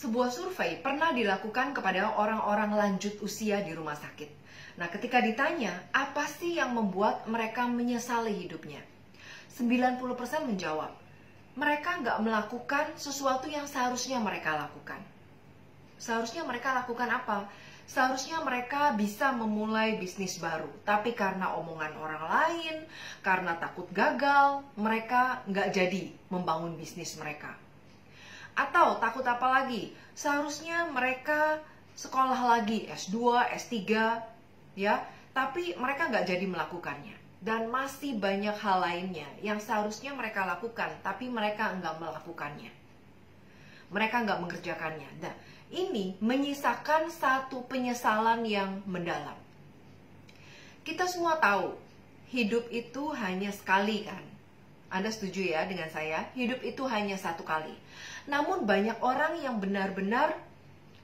sebuah survei pernah dilakukan kepada orang-orang lanjut usia di rumah sakit. Nah, ketika ditanya, apa sih yang membuat mereka menyesali hidupnya? 90% menjawab, mereka nggak melakukan sesuatu yang seharusnya mereka lakukan. Seharusnya mereka lakukan apa? Seharusnya mereka bisa memulai bisnis baru, tapi karena omongan orang lain, karena takut gagal, mereka nggak jadi membangun bisnis mereka. Atau takut apa lagi? Seharusnya mereka sekolah lagi S2, S3, ya, tapi mereka nggak jadi melakukannya. Dan masih banyak hal lainnya yang seharusnya mereka lakukan, tapi mereka nggak melakukannya. Mereka nggak mengerjakannya. Nah, ini menyisakan satu penyesalan yang mendalam. Kita semua tahu, hidup itu hanya sekali kan. Anda setuju ya dengan saya? Hidup itu hanya satu kali. Namun banyak orang yang benar-benar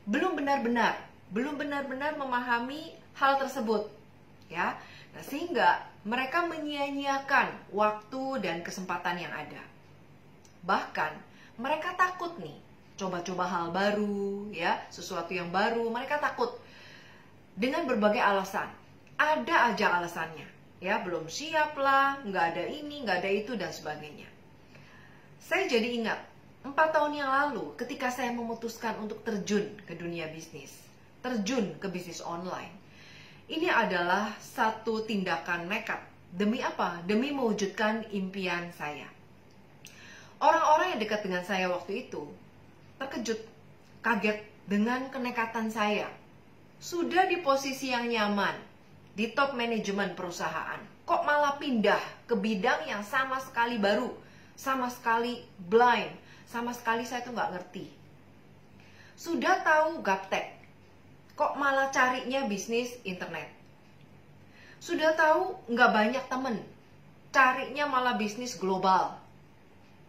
belum benar-benar, belum benar-benar memahami hal tersebut. Ya. Nah, sehingga mereka menyia-nyiakan waktu dan kesempatan yang ada. Bahkan mereka takut nih coba-coba hal baru, ya, sesuatu yang baru, mereka takut dengan berbagai alasan. Ada aja alasannya, ya, belum siap lah, nggak ada ini, nggak ada itu dan sebagainya. Saya jadi ingat empat tahun yang lalu ketika saya memutuskan untuk terjun ke dunia bisnis, terjun ke bisnis online. Ini adalah satu tindakan nekat. Demi apa? Demi mewujudkan impian saya. Orang-orang yang dekat dengan saya waktu itu terkejut, kaget dengan kenekatan saya. Sudah di posisi yang nyaman, di top manajemen perusahaan, kok malah pindah ke bidang yang sama sekali baru, sama sekali blind, sama sekali saya tuh nggak ngerti. Sudah tahu gaptek, kok malah carinya bisnis internet. Sudah tahu nggak banyak temen, carinya malah bisnis global,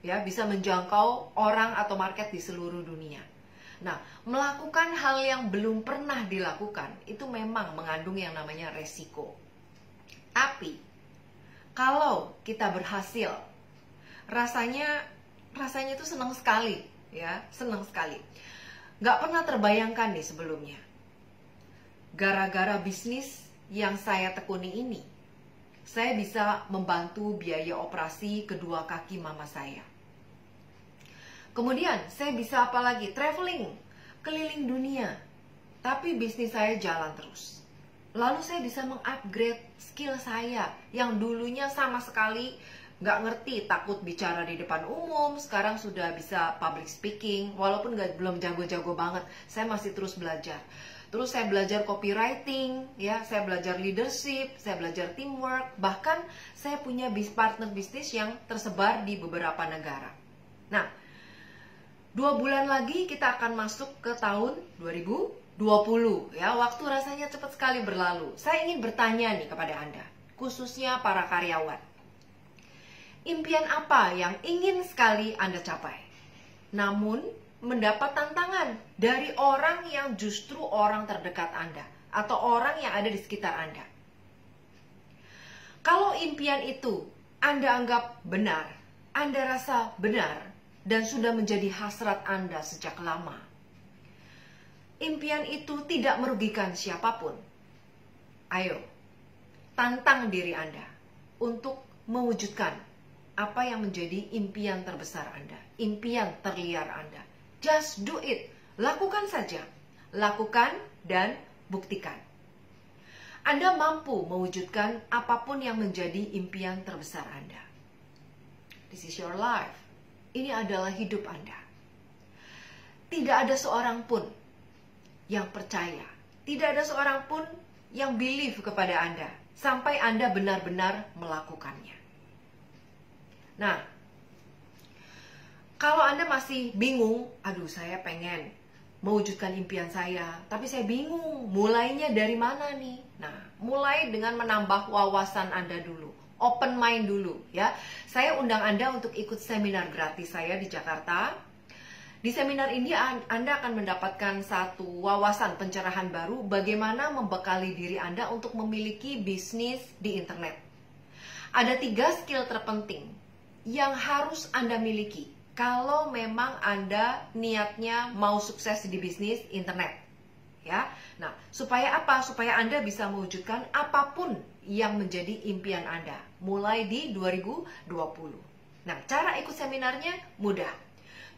ya bisa menjangkau orang atau market di seluruh dunia. Nah, melakukan hal yang belum pernah dilakukan itu memang mengandung yang namanya resiko. Tapi kalau kita berhasil, rasanya rasanya itu senang sekali, ya, senang sekali. Gak pernah terbayangkan nih sebelumnya. Gara-gara bisnis yang saya tekuni ini, saya bisa membantu biaya operasi kedua kaki mama saya. Kemudian saya bisa apa lagi? Traveling, keliling dunia. Tapi bisnis saya jalan terus. Lalu saya bisa mengupgrade skill saya yang dulunya sama sekali nggak ngerti, takut bicara di depan umum. Sekarang sudah bisa public speaking, walaupun nggak belum jago-jago banget. Saya masih terus belajar. Terus saya belajar copywriting, ya, saya belajar leadership, saya belajar teamwork, bahkan saya punya bis partner bisnis yang tersebar di beberapa negara. Nah, Dua bulan lagi kita akan masuk ke tahun 2020 ya. Waktu rasanya cepat sekali berlalu. Saya ingin bertanya nih kepada Anda, khususnya para karyawan. Impian apa yang ingin sekali Anda capai? Namun mendapat tantangan dari orang yang justru orang terdekat Anda atau orang yang ada di sekitar Anda. Kalau impian itu Anda anggap benar, Anda rasa benar, dan sudah menjadi hasrat Anda sejak lama. Impian itu tidak merugikan siapa pun. Ayo, tantang diri Anda untuk mewujudkan apa yang menjadi impian terbesar Anda, impian terliar Anda. Just do it. Lakukan saja. Lakukan dan buktikan. Anda mampu mewujudkan apa pun yang menjadi impian terbesar Anda. This is your life. Ini adalah hidup Anda. Tidak ada seorang pun yang percaya. Tidak ada seorang pun yang believe kepada Anda. Sampai Anda benar-benar melakukannya. Nah, kalau Anda masih bingung, aduh saya pengen mewujudkan impian saya, tapi saya bingung mulainya dari mana nih? Nah, mulai dengan menambah wawasan Anda dulu open mind dulu ya. Saya undang Anda untuk ikut seminar gratis saya di Jakarta. Di seminar ini Anda akan mendapatkan satu wawasan pencerahan baru bagaimana membekali diri Anda untuk memiliki bisnis di internet. Ada tiga skill terpenting yang harus Anda miliki kalau memang Anda niatnya mau sukses di bisnis internet. Ya. Nah, supaya apa? Supaya Anda bisa mewujudkan apa pun yang menjadi impian Anda mulai di 2020. Nah, cara ikut seminarnya mudah.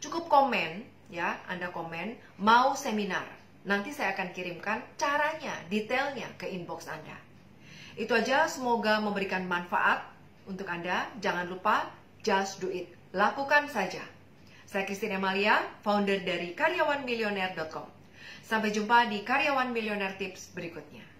Cukup komen ya, Anda komen mau seminar. Nanti saya akan kirimkan caranya, detailnya ke inbox Anda. Itu aja semoga memberikan manfaat untuk Anda. Jangan lupa just do it. Lakukan saja. Saya Christine Amalia, founder dari karyawanmilioner.com. Sampai jumpa di Karyawan Milioner Tips berikutnya.